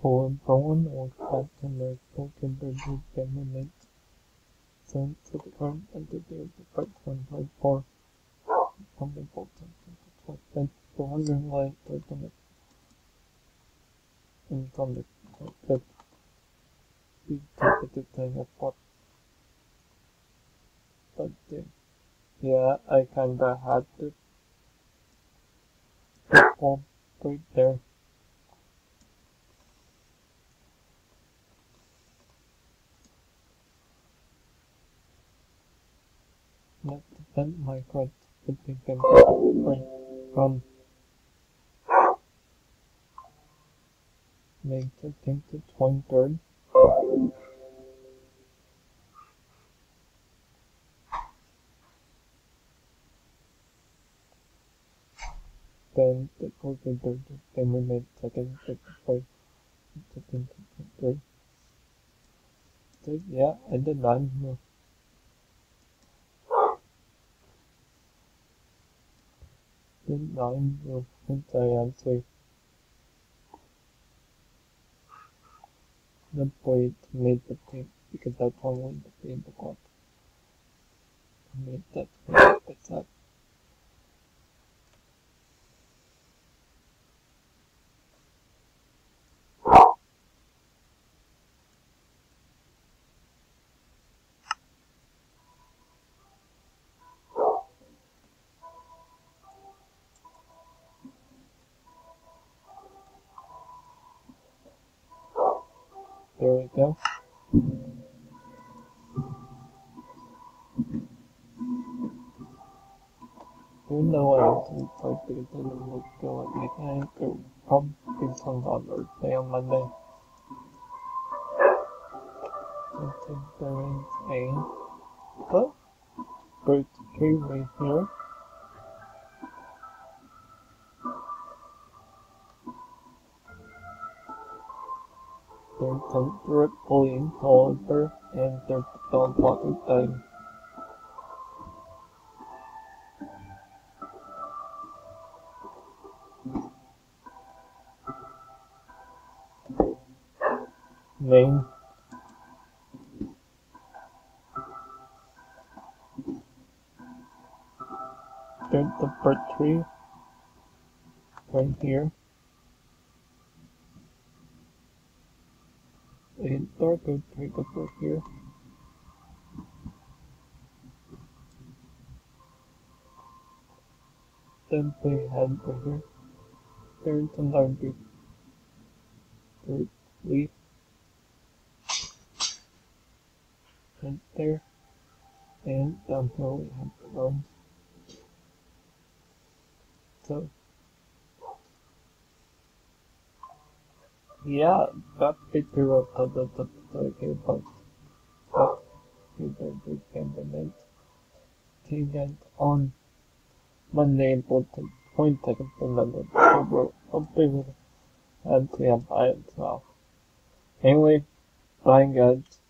for Bowen or Captain Spoken Burger Government sent to the current entity of the one by four. Something important to the hundred light tournament in the cockpit we took the thing apart but uh, yeah I kinda had to. Perform right there Not defend my right to think I'm right from May 13th to 23rd. Then the COVID third then we made second to second to third. So yeah, I did nine more. Nine more once I answered. The boy made the tape because that's only the paper got. I made that that's go. Even though I wasn't like I didn't look go at me, I could probably come on Earth Day on Monday. I think there is a but bird tree here. Some rippling however and the water thing. Name There's the bird tree right here. Darker tree over here. Then we have right here. There's a larger bird leaf right there. And down here we have the arms. So yeah, that picture of the the the the the about that we can donate to on Monday April the twenty second of October hopefully and we. Anyway, bye guys.